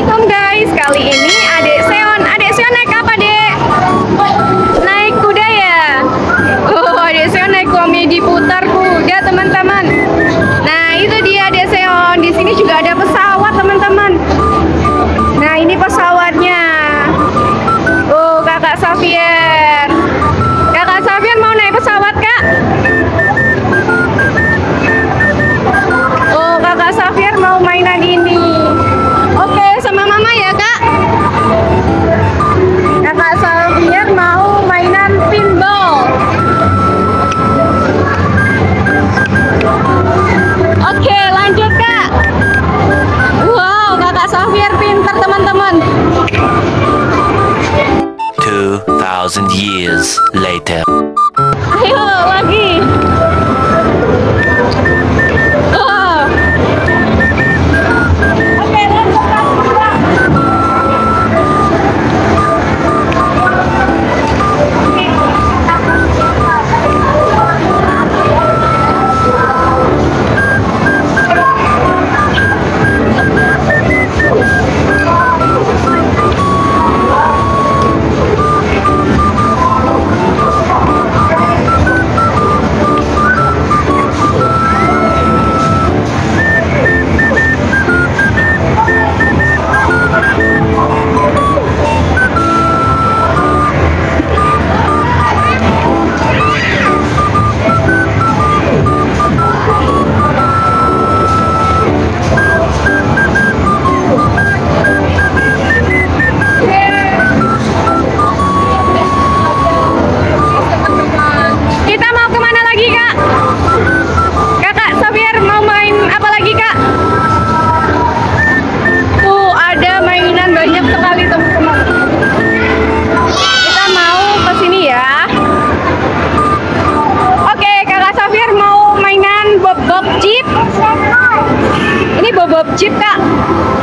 Assalamualaikum guys, kali ini adik Seon, adik pintar teman-teman. 2000 years later. chip á